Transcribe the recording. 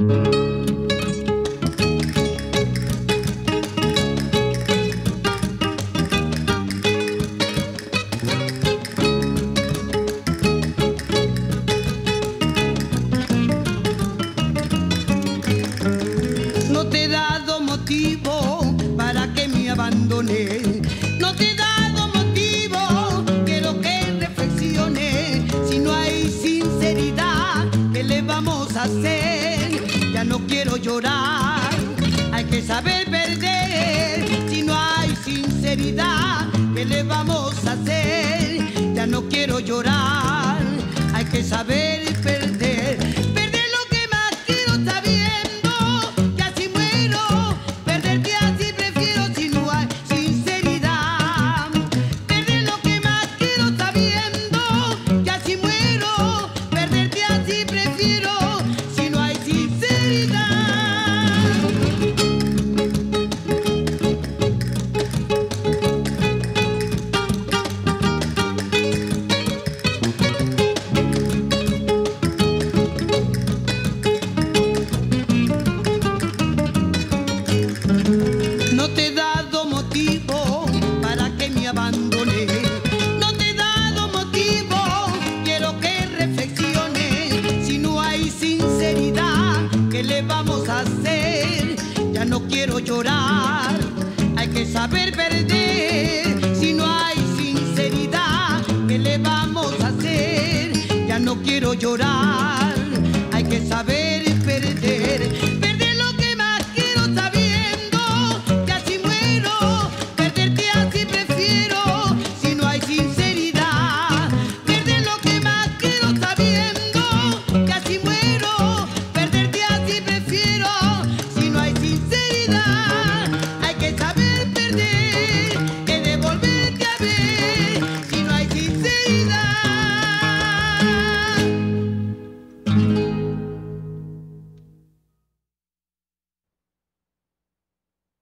No te he dado motivo para que me abandone. Quiero llorar, hay que saber perder. Si no hay sinceridad, ¿qué le vamos a hacer? Ya no quiero llorar, hay que saber vamos a hacer? Ya no quiero llorar, hay que saber perder. Si no hay sinceridad, ¿qué le vamos a hacer? Ya no quiero llorar, hay que saber